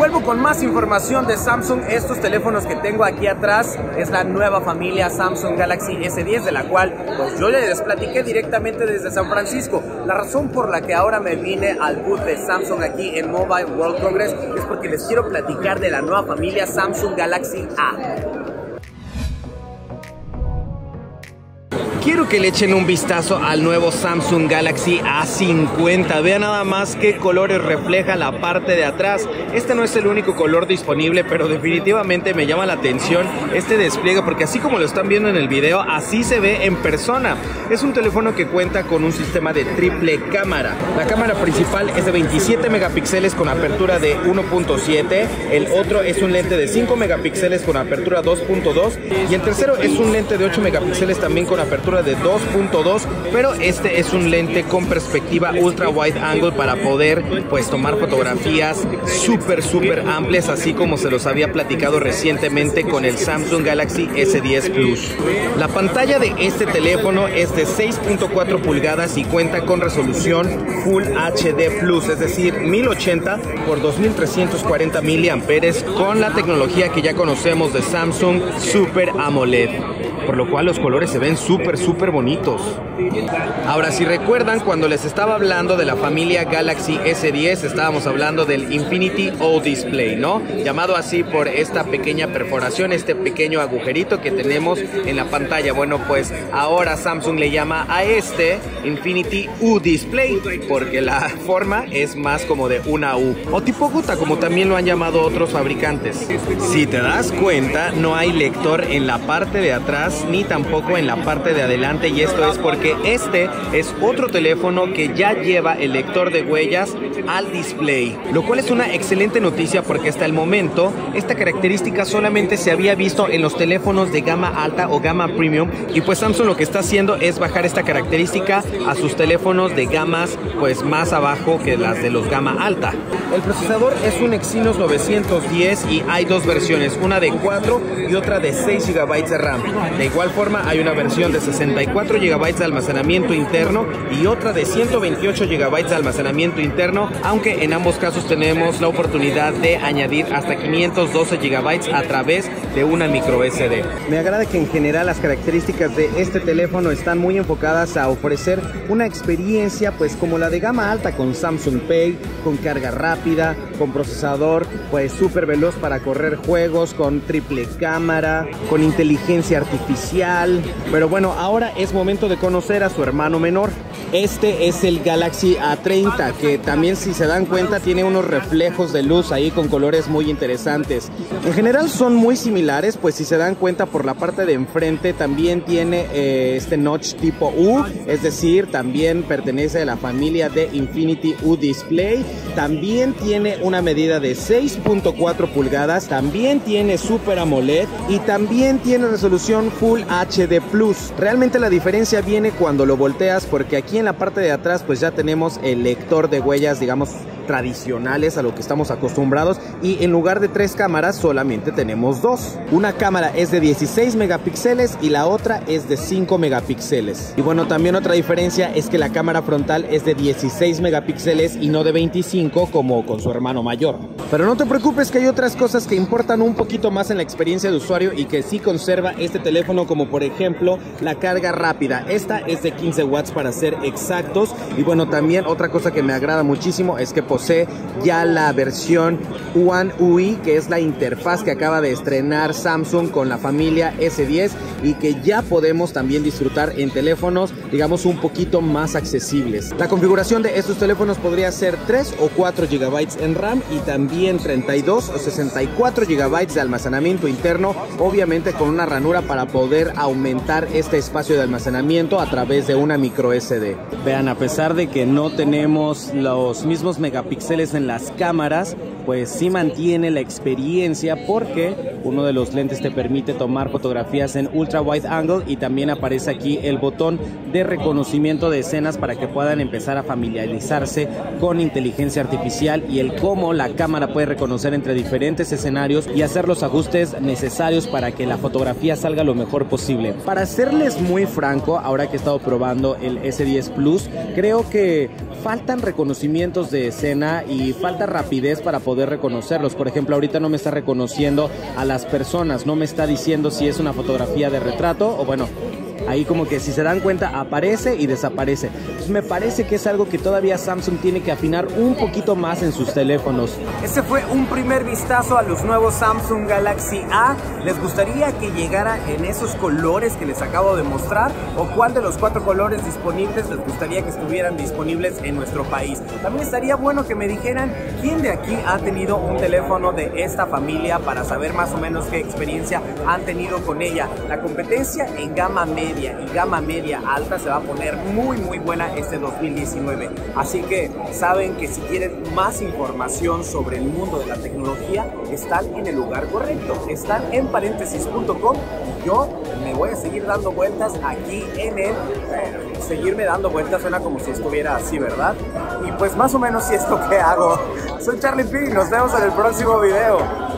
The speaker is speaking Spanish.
Vuelvo con más información de Samsung. Estos teléfonos que tengo aquí atrás es la nueva familia Samsung Galaxy S10, de la cual pues yo les platiqué directamente desde San Francisco. La razón por la que ahora me vine al booth de Samsung aquí en Mobile World Congress es porque les quiero platicar de la nueva familia Samsung Galaxy A. Quiero que le echen un vistazo al nuevo Samsung Galaxy A50. Vean nada más qué colores refleja la parte de atrás. Este no es el único color disponible, pero definitivamente me llama la atención este despliegue porque así como lo están viendo en el video, así se ve en persona. Es un teléfono que cuenta con un sistema de triple cámara. La cámara principal es de 27 megapíxeles con apertura de 1.7. El otro es un lente de 5 megapíxeles con apertura 2.2. Y el tercero es un lente de 8 megapíxeles también con apertura de 2.2, pero este es un lente con perspectiva ultra wide angle para poder pues tomar fotografías súper súper amplias, así como se los había platicado recientemente con el Samsung Galaxy S10 Plus. La pantalla de este teléfono es de 6.4 pulgadas y cuenta con resolución Full HD Plus, es decir, 1080 por 2340 miliamperes con la tecnología que ya conocemos de Samsung Super AMOLED por lo cual los colores se ven súper, súper bonitos. Ahora, si recuerdan, cuando les estaba hablando de la familia Galaxy S10, estábamos hablando del Infinity O Display, ¿no? Llamado así por esta pequeña perforación, este pequeño agujerito que tenemos en la pantalla. Bueno, pues ahora Samsung le llama a este Infinity U Display, porque la forma es más como de una U. O tipo Guta, como también lo han llamado otros fabricantes. Si te das cuenta, no hay lector en la parte de atrás ni tampoco en la parte de adelante y esto es porque este es otro teléfono que ya lleva el lector de huellas al display, lo cual es una excelente noticia porque hasta el momento esta característica solamente se había visto en los teléfonos de gama alta o gama premium y pues Samsung lo que está haciendo es bajar esta característica a sus teléfonos de gamas pues más abajo que las de los gama alta. El procesador es un Exynos 910 y hay dos versiones, una de 4 y otra de 6 GB de RAM. Igual forma hay una versión de 64 GB de almacenamiento interno y otra de 128 GB de almacenamiento interno, aunque en ambos casos tenemos la oportunidad de añadir hasta 512 GB a través de una micro SD. Me agrada que en general las características de este teléfono están muy enfocadas a ofrecer una experiencia pues como la de gama alta con Samsung Pay, con carga rápida, con procesador pues súper veloz para correr juegos, con triple cámara, con inteligencia artificial pero bueno, ahora es momento de conocer a su hermano menor. Este es el Galaxy A30, que también si se dan cuenta tiene unos reflejos de luz ahí con colores muy interesantes. En general son muy similares, pues si se dan cuenta por la parte de enfrente también tiene eh, este notch tipo U, es decir, también pertenece a la familia de Infinity U Display. También tiene una medida de 6.4 pulgadas, también tiene Super AMOLED y también tiene resolución Full HD Plus. Realmente la diferencia viene cuando lo volteas porque aquí en la parte de atrás pues ya tenemos el lector de huellas, digamos, tradicionales a lo que estamos acostumbrados y en lugar de tres cámaras solamente tenemos dos. Una cámara es de 16 megapíxeles y la otra es de 5 megapíxeles. Y bueno, también otra diferencia es que la cámara frontal es de 16 megapíxeles y no de 25 como con su hermano mayor. Pero no te preocupes que hay otras cosas que importan un poquito más en la experiencia de usuario y que sí conserva este teléfono como por ejemplo la carga rápida. Esta es de 15 watts para ser exactos y bueno también otra cosa que me agrada muchísimo es que posee ya la versión One UI que es la interfaz que acaba de estrenar Samsung con la familia S10 y que ya podemos también disfrutar en teléfonos digamos un poquito más accesibles. La configuración de estos teléfonos podría ser 3 o 4 GB en RAM y también 32 o 64 GB de almacenamiento interno, obviamente con una ranura para poder aumentar este espacio de almacenamiento a través de una micro SD. Vean, a pesar de que no tenemos los mismos megapíxeles en las cámaras, pues sí mantiene la experiencia porque uno de los lentes te permite tomar fotografías en ultra wide angle y también aparece aquí el botón de reconocimiento de escenas para que puedan empezar a familiarizarse con inteligencia artificial y el cómo la cámara puede reconocer entre diferentes escenarios y hacer los ajustes necesarios para que la fotografía salga lo mejor posible. Para serles muy franco, ahora que he estado probando el S10 Plus, creo que faltan reconocimientos de escena y falta rapidez para poder reconocerlos. Por ejemplo, ahorita no me está reconociendo a las personas, no me está diciendo si es una fotografía de retrato o bueno, Ahí como que si se dan cuenta aparece y desaparece. me parece que es algo que todavía Samsung tiene que afinar un poquito más en sus teléfonos. Este fue un primer vistazo a los nuevos Samsung Galaxy A. ¿Les gustaría que llegara en esos colores que les acabo de mostrar? ¿O cuál de los cuatro colores disponibles les gustaría que estuvieran disponibles en nuestro país? También estaría bueno que me dijeran quién de aquí ha tenido un teléfono de esta familia para saber más o menos qué experiencia han tenido con ella. La competencia en gama y gama media alta se va a poner muy muy buena este 2019. Así que saben que si quieren más información sobre el mundo de la tecnología, están en el lugar correcto. Están en paréntesis.com y yo me voy a seguir dando vueltas aquí en el... Eh, seguirme dando vueltas suena como si estuviera así, ¿verdad? Y pues más o menos si es lo que hago. Soy Charlie P. Nos vemos en el próximo video.